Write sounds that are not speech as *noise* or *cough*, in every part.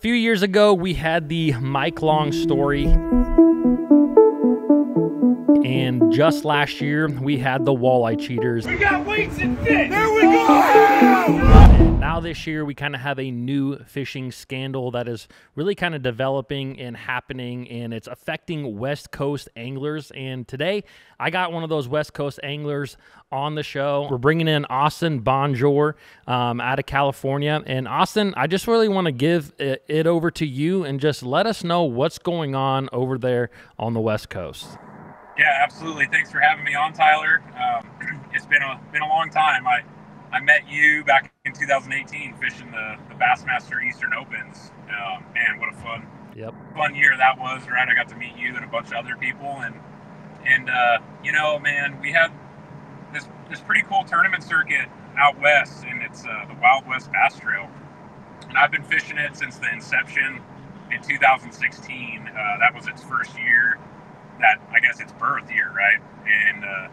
A few years ago, we had the Mike Long story. And just last year, we had the walleye cheaters. We got weights and fish. There we go. And now this year, we kind of have a new fishing scandal that is really kind of developing and happening, and it's affecting West Coast anglers. And today, I got one of those West Coast anglers on the show. We're bringing in Austin Bonjour um, out of California. And Austin, I just really want to give it, it over to you and just let us know what's going on over there on the West Coast. Yeah, absolutely. Thanks for having me on, Tyler. Um, *clears throat* it's been a been a long time. I I met you back in 2018 fishing the, the Bassmaster Eastern Opens. Um, man, what a fun Yep. fun year that was. Right, I got to meet you and a bunch of other people, and and uh, you know, man, we had this this pretty cool tournament circuit out west, and it's uh, the Wild West Bass Trail. And I've been fishing it since the inception in 2016. Uh, that was its first year. That I guess its birth year, right? And uh,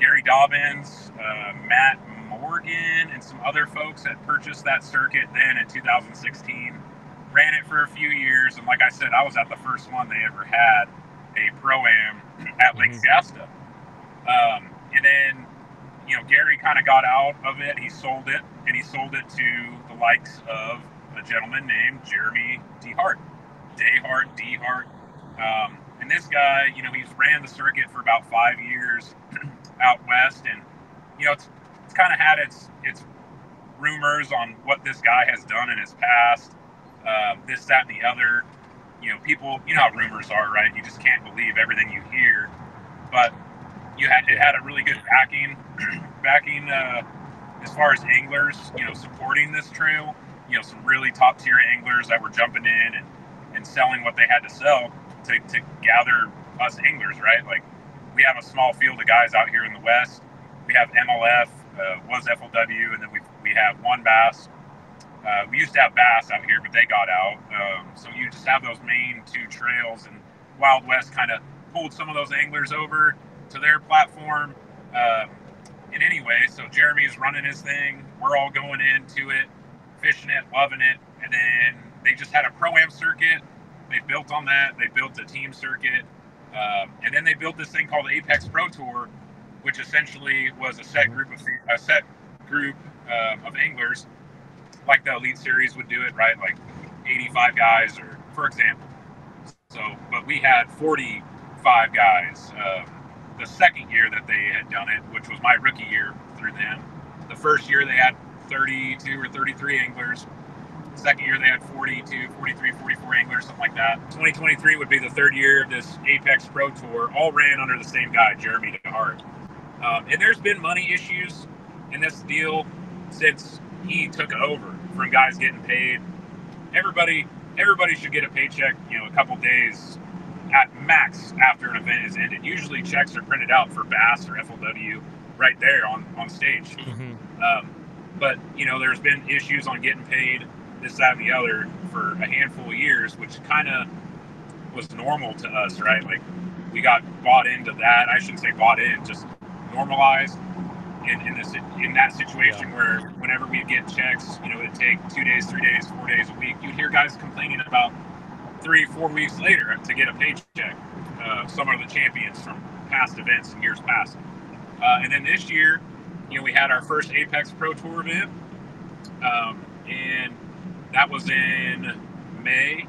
Gary Dobyns, uh, Matt Morgan, and some other folks had purchased that circuit then in 2016. Ran it for a few years, and like I said, I was at the first one they ever had a pro am at Lake Mhm. Shasta. Um, and then, you know, Gary kind of got out of it. He sold it, and he sold it to the likes of a gentleman named Jeremy DeHart. DeHart, Day Hart, D. Hart. Um, and this guy, you know, he's ran the circuit for about five years *clears throat* out west, and you know, it's it's kind of had its its rumors on what this guy has done in his past, uh, this, that, and the other. You know, people, you know how rumors are, right? You just can't believe everything you hear. But you had it had a really good backing, *clears throat* backing uh, as far as anglers, you know, supporting this trail. You know, some really top tier anglers that were jumping in and, and selling what they had to sell to, to gather us anglers, right? Like we have a small field of guys out here in the West. We have MLF, uh, was FLW, and then we, we have one bass. Uh, we used to have bass out here, but they got out. Um, so you just have those main two trails, and Wild West kind of pulled some of those anglers over to their platform. Um, and anyway, so Jeremy's running his thing. We're all going into it, fishing it, loving it. And then they just had a pro am circuit. They built on that. They built a team circuit. Um, and then they built this thing called Apex Pro Tour, which essentially was a set group of a set group um, of anglers, like the Elite Series would do it, right? Like 85 guys, or for example. So, but we had 45 guys. Um, the second year that they had done it, which was my rookie year through them. The first year they had 32 or 33 anglers. Second year they had 42, 43, 44 anglers, something like that. 2023 would be the third year of this Apex Pro Tour, all ran under the same guy, Jeremy DeHart. Um, and there's been money issues in this deal since he took over from guys getting paid. Everybody, everybody should get a paycheck, you know, a couple days at max after an event is ended. Usually checks are printed out for Bass or FLW right there on, on stage. Mm-hmm. Um, but you know, there's been issues on getting paid this, that, and the other for a handful of years, which kind of was normal to us, right? Like we got bought into that. I shouldn't say bought in, just normalized in, in this in that situation where whenever we get checks, you know, it'd take two days, three days, four days a week. You'd hear guys complaining about three, four weeks later to get a paycheck. Uh, some of the champions from past events and years past. Uh, and then this year, you know, we had our first Apex Pro Tour event, um, and that was in May,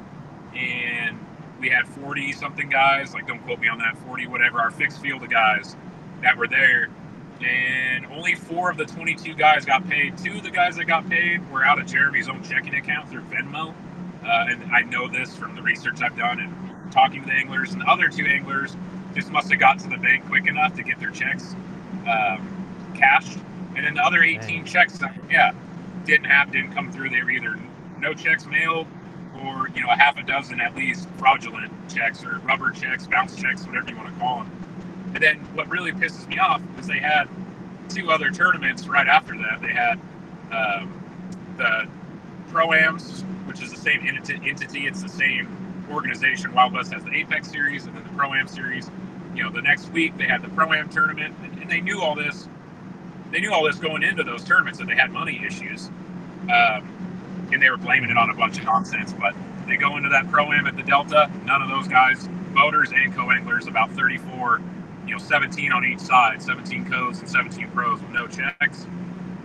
and we had 40 something guys, like don't quote me on that, 40 whatever, our fixed field of guys that were there, and only four of the 22 guys got paid. Two of the guys that got paid were out of Jeremy's own checking account through Venmo, uh, and I know this from the research I've done and talking to the anglers, and the other two anglers just must have got to the bank quick enough to get their checks um, cashed, and then the other 18 Dang. checks, yeah, didn't have, didn't come through. They were either no checks mailed, or you know, a half a dozen at least fraudulent checks or rubber checks, bounce checks, whatever you want to call them. And then what really pisses me off is they had two other tournaments right after that. They had um, the Pro-Ams, which is the same entity. It's the same organization. Wild West has the Apex Series and then the Pro-Am Series. You know, the next week they had the Pro-Am tournament, and, and they knew all this. They knew all this going into those tournaments that they had money issues. Um, and they were blaming it on a bunch of nonsense. But they go into that pro am at the Delta. None of those guys, boaters and co anglers, about 34, you know, 17 on each side, 17 codes and 17 pros with no checks.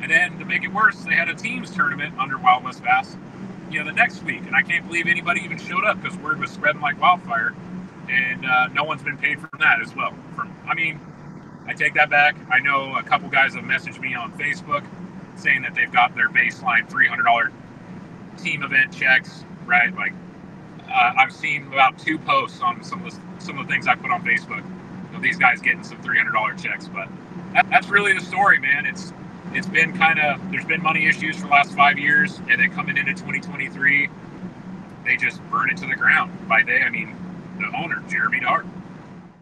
And then to make it worse, they had a teams tournament under Wild West Bass, you know, the next week. And I can't believe anybody even showed up because word was spreading like wildfire. And uh, no one's been paid from that as well. From, I mean, I take that back. I know a couple guys have messaged me on Facebook saying that they've got their baseline $300 team event checks, right? Like, uh, I've seen about two posts on some of the, some of the things I put on Facebook of these guys getting some $300 checks. But that, that's really the story, man. It's it's been kind of there's been money issues for the last five years, and then coming into 2023, they just burn it to the ground. By they, I mean the owner, Jeremy Dart.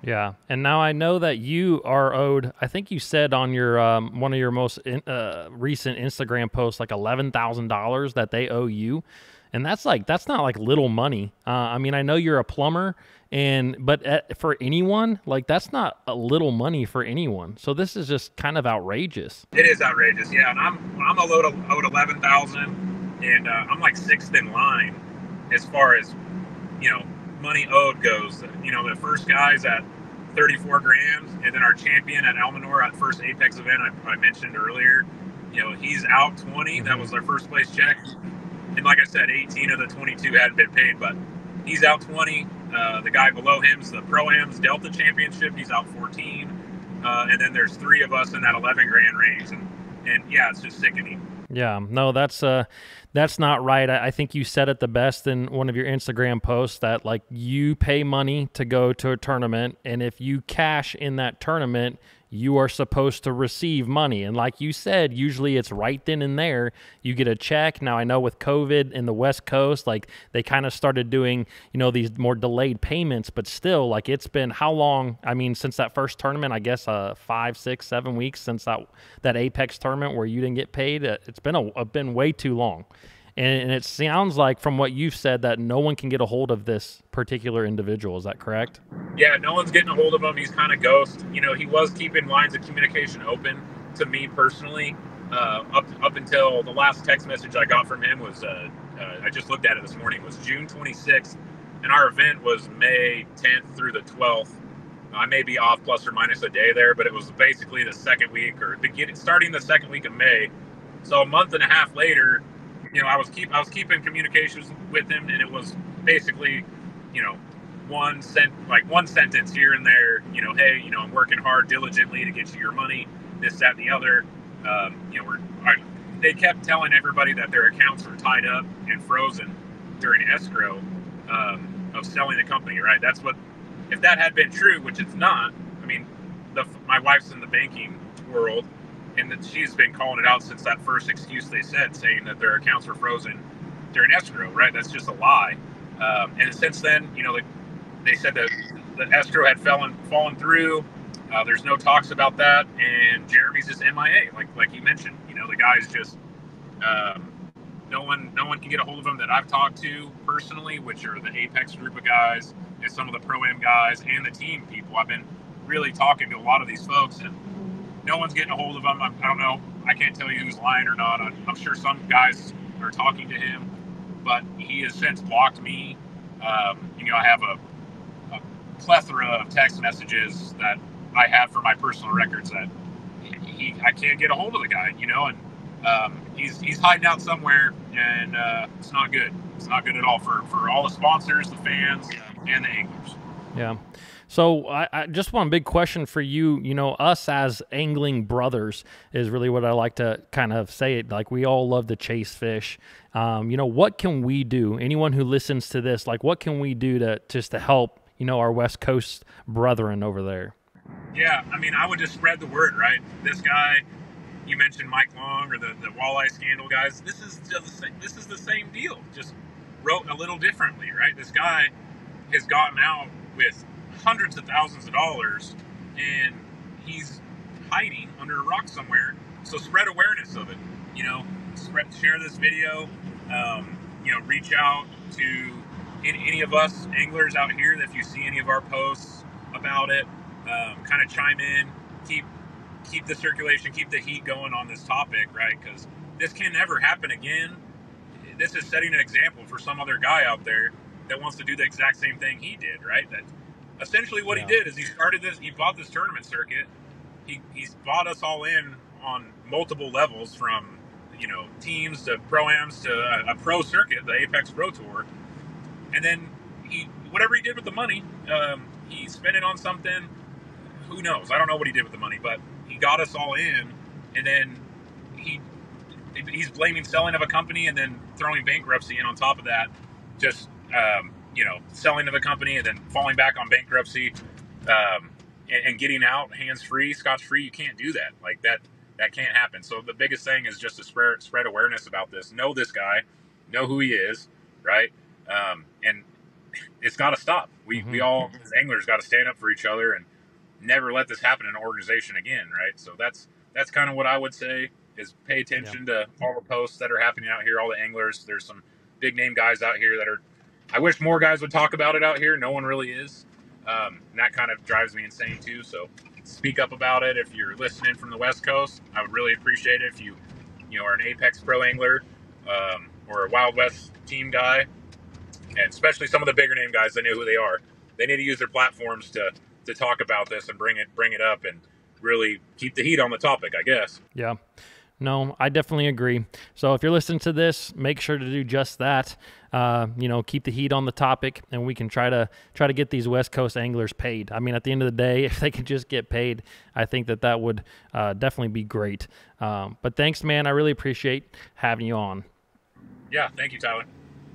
Yeah, and now I know that you are owed. I think you said on your um, one of your most in, uh, recent Instagram posts, like eleven thousand dollars that they owe you, and that's like that's not like little money. Uh, I mean, I know you're a plumber, and but at, for anyone, like that's not a little money for anyone. So this is just kind of outrageous. It is outrageous, yeah. And I'm I'm a load of, owed eleven thousand, and uh, I'm like sixth in line as far as you know money owed goes. You know, the first guy's at 34 grams, and then our champion at Almanor at first Apex event I, I mentioned earlier. You know, he's out 20. That was our first place check. And like I said, 18 of the 22 hadn't been paid, but he's out 20. Uh, the guy below him's the Pro Am's Delta Championship. He's out 14. Uh, and then there's three of us in that 11 grand range. And, and yeah, it's just sickening. Yeah, no, that's uh, that's not right. I, I, think you said it the best in one of your Instagram posts that like you pay money to go to a tournament, and if you cash in that tournament, you are supposed to receive money. And like you said, usually it's right then and there. You get a check. Now I know with COVID in the West Coast, like they kind of started doing, you know, these more delayed payments, but still, like it's been how long? I mean, since that first tournament, I guess uh, five, six, seven weeks since that that Apex tournament where you didn't get paid. Uh, it's been a been way too long. And, and it sounds like, from what you've said, that no one can get a hold of this particular individual. Is that correct? Yeah, no one's getting a hold of him. He's kind of ghost. You know, he was keeping lines of communication open to me personally. Uh, up up until the last text message I got from him was uh, uh, I just looked at it this morning was June 26th, and our event was May 10th through the 12th. I may be off plus or minus a day there, but it was basically the second week or beginning starting the second week of May. So a month and a half later, you know, I was keep I was keeping communications with him, and it was basically, you know, one sent like one sentence here and there. You know, hey, you know, I'm working hard diligently to get you your money, this, that, and the other. Um, you know, we're I, they kept telling everybody that their accounts were tied up and frozen during escrow um, of selling the company. Right? That's what. If that had been true, which it's not. I mean, the, my wife's in the banking world and that she's been calling it out since that first excuse they said, saying that their accounts were frozen during escrow. Right? That's just a lie. Um, and since then, you know, they, they said that the escrow had fallen fallen through. Uh, there's no talks about that, and Jeremy's just MIA, like like you mentioned. You know, the guy's just um, no one no one can get a hold of him that I've talked to personally, which are the Apex group of guys and some of the pro am guys and the team people. I've been really talking to a lot of these folks, and no one's getting a hold of him. I, I don't know. I can't tell you who's lying or not. I'm, I'm, sure some guys are talking to him, but he has since blocked me. Um, you know, I have a, a, plethora of text messages that I have for my personal records that he, I can't get a hold of the guy. You know, and um, he's he's hiding out somewhere, and uh, it's not good. It's not good at all for for all the sponsors, the fans, and the anglers. Yeah. So I, I, just one big question for you. You know, us as angling brothers is really what I like to kind of say it. Like we all love to chase fish. Um, you know, what can we do? Anyone who listens to this, like, what can we do to just to help? You know, our West Coast brethren over there. Yeah, I mean, I would just spread the word, right? This guy, you mentioned Mike Long or the the walleye scandal guys. This is just the same, this is the same deal, just wrote a little differently, right? This guy has gotten out with hundreds of thousands of dollars and he's hiding under a rock somewhere. So spread awareness of it. You know, spread, share this video. Um, you know, reach out to any, any, of us anglers out here. If you see any of our posts about it, um, kind of chime in. Keep keep the circulation, keep the heat going on this topic, right? Because this can never happen again. this is setting an example for some other guy out there that wants to do the exact same thing he did, right? That essentially what Yeah. he did is he started this. He bought this tournament circuit. He he's bought us all in on multiple levels, from you know teams to proams to a, a pro circuit, the Apex Pro Tour, and then he whatever he did with the money, um, he spent it on something. Who knows? I don't know what he did with the money, but he got us all in, and then he he's blaming selling of a company and then throwing bankruptcy in on top of that. Just um, you know, selling of a company and then falling back on bankruptcy um, and, and getting out hands free, scotch free. You can't do that. Like that. That can't happen. So the biggest thing is just to spread spread awareness about this. Know this guy, know who he is, right? Um, and it's got to stop. We we Mhm. all as anglers got to stand up for each other and never let this happen in an organization again, right? So that's that's kind of what I would say is pay attention to all the posts that are happening out here, all the anglers. There's some big name guys out here that are. I wish more guys would talk about it out here. No one really is, um, and that kind of drives me insane too. So speak up about it if you're listening from the West Coast. I would really appreciate it if you, you know, are an Apex Pro angler um, or a Wild West team guy, and especially some of the bigger name guys. They know who they are. They need to use their platforms to to talk about this and bring it bring it up and really keep the heat on the topic. I guess. Yeah. No, I definitely agree. So if you're listening to this, make sure to do just that. Uh, you know, keep the heat on the topic, and we can try to try to get these West Coast anglers paid. I mean, at the end of the day, *laughs* if they could just get paid, I think that that would uh, definitely be great. Um, but thanks, man. I really appreciate having you on. Yeah. Thank you, Tyler.